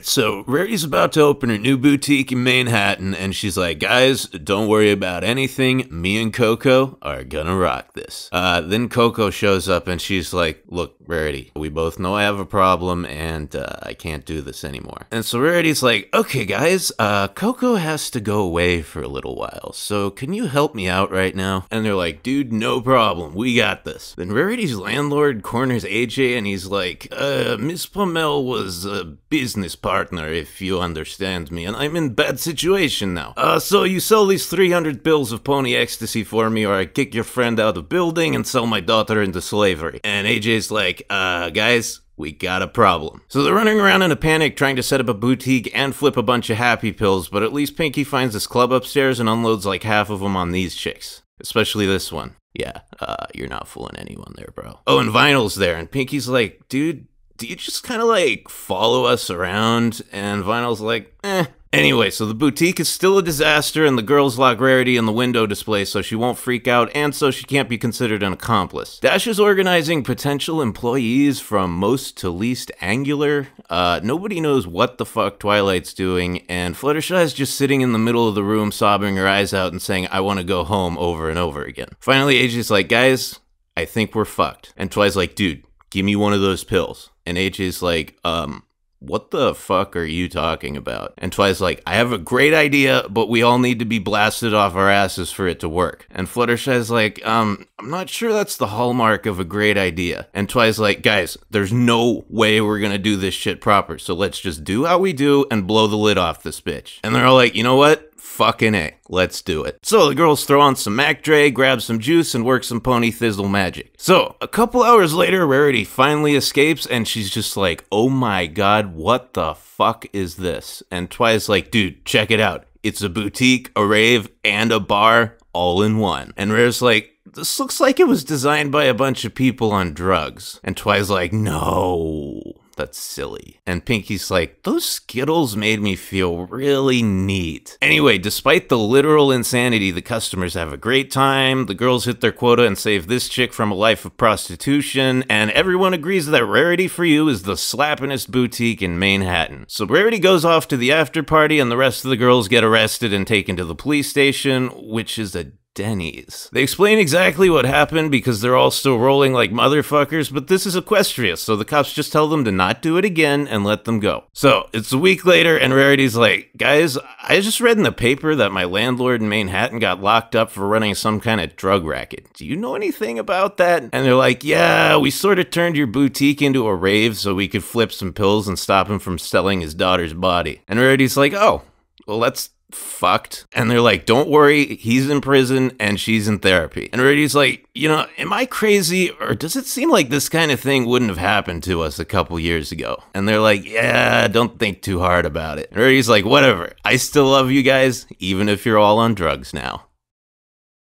right, so Rarity's about to open her new boutique in Manhattan, and she's like, guys, don't worry about anything. Me and Coco are gonna rock this. Uh, then Coco shows up, and she's like, look, Rarity, we both know I have a problem, and uh, I can't do this anymore. And so Rarity's like, okay, guys, uh, Coco has to go away for a little while, so can you help me out right now? And they're like, dude, no problem, we got this. Then Rarity's landlord corners AJ, and he's like, uh, Miss Pommel was a business partner, if you understand me, and I'm in bad situation now. Uh, so you sell these 300 bills of pony ecstasy for me, or I kick your friend out of building and sell my daughter into slavery. And AJ's like, uh, guys, we got a problem. So they're running around in a panic trying to set up a boutique and flip a bunch of happy pills, but at least Pinkie finds this club upstairs and unloads like half of them on these chicks. Especially this one. Yeah, uh, you're not fooling anyone there, bro. Oh, and Vinyl's there, and Pinkie's like, dude, do you just kind of like follow us around? And Vinyl's like, eh. Anyway, so the boutique is still a disaster, and the girls lock Rarity in the window display so she won't freak out and so she can't be considered an accomplice. Dash is organizing potential employees from most to least angular. Uh, nobody knows what the fuck Twilight's doing, and Fluttershy is just sitting in the middle of the room, sobbing her eyes out and saying, I want to go home over and over again. Finally, AJ's like, guys, I think we're fucked. And Twi's like, dude, give me one of those pills. And AJ's like, um, what the fuck are you talking about? And Twi's like, I have a great idea, but we all need to be blasted off our asses for it to work. And Fluttershy's like, um, I'm not sure that's the hallmark of a great idea. And Twi's like, guys, there's no way we're gonna do this shit proper, so let's just do how we do and blow the lid off this bitch. And they're all like, you know what? Fucking A. Let's do it. So the girls throw on some Mac Dre, grab some juice, and work some Pony Thizzle magic. So a couple hours later, Rarity finally escapes, and she's just like, oh my god, what the fuck is this? And Twi's like, dude, check it out. It's a boutique, a rave, and a bar all in one. And Rare's like, this looks like it was designed by a bunch of people on drugs. And Twi's like, no, that's silly. And Pinkie's like, those Skittles made me feel really neat. Anyway, despite the literal insanity, the customers have a great time, the girls hit their quota and save this chick from a life of prostitution, and everyone agrees that Rarity for You is the slappinest boutique in Manhattan. So Rarity goes off to the after party, and the rest of the girls get arrested and taken to the police station, which is a Denny's. They explain exactly what happened because they're all still rolling like motherfuckers, but this is Equestria, so the cops just tell them to not do it again and let them go. So it's a week later, and Rarity's like, guys, I just read in the paper that my landlord in Manhattan got locked up for running some kind of drug racket. Do you know anything about that? And they're like, yeah, we sort of turned your boutique into a rave so we could flip some pills and stop him from selling his daughter's body. And Rarity's like, oh, well, that's fucked. And they're like, don't worry, he's in prison and she's in therapy. And Rarity's like, you know, am I crazy or does it seem like this kind of thing wouldn't have happened to us a couple years ago? And they're like, yeah, don't think too hard about it. And Rarity's like, whatever, I still love you guys, even if you're all on drugs now.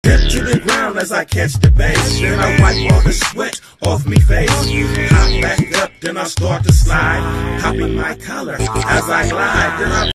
To the ground as I catch the. Then I wipe all the sweat off me face. Hop back up, then I start to slide. My collar as I glide. Then I